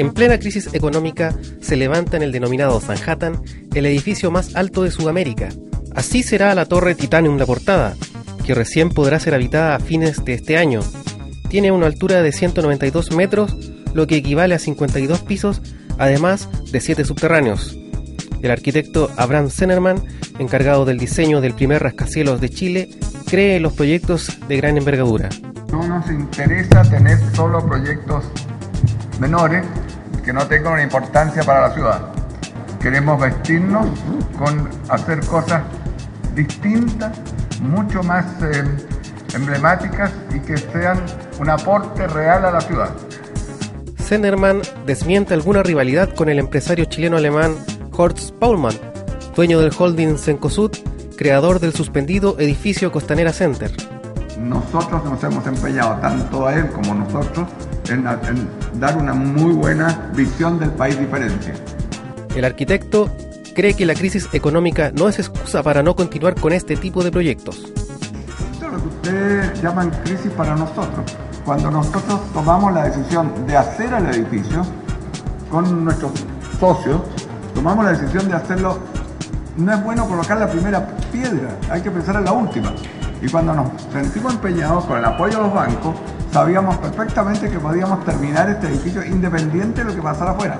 En plena crisis económica se levanta en el denominado Manhattan el edificio más alto de Sudamérica. Así será la torre Titanium La Portada, que recién podrá ser habitada a fines de este año. Tiene una altura de 192 metros, lo que equivale a 52 pisos, además de 7 subterráneos. El arquitecto Abraham Zenerman, encargado del diseño del primer rascacielos de Chile, cree los proyectos de gran envergadura. No nos interesa tener solo proyectos menores que no tengan una importancia para la ciudad. Queremos vestirnos con hacer cosas distintas, mucho más eh, emblemáticas y que sean un aporte real a la ciudad. Zenderman desmiente alguna rivalidad con el empresario chileno-alemán Horst Paulmann, dueño del holding Cencosud, creador del suspendido edificio Costanera Center. Nosotros nos hemos empeñado, tanto a él como nosotros, en, dar una muy buena visión del país diferente. El arquitecto cree que la crisis económica no es excusa para no continuar con este tipo de proyectos. Esto es lo que ustedes llaman crisis para nosotros. Cuando nosotros tomamos la decisión de hacer el edificio con nuestros socios, tomamos la decisión de hacerlo, no es bueno colocar la primera piedra, hay que pensar en la última. Y cuando nos sentimos empeñados con el apoyo de los bancos, sabíamos perfectamente que podíamos terminar este edificio independiente de lo que pasara afuera.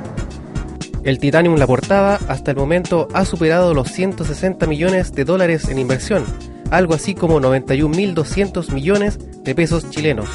El Titanium La Portada hasta el momento ha superado los 160 millones de dólares en inversión, algo así como 91.200 millones de pesos chilenos.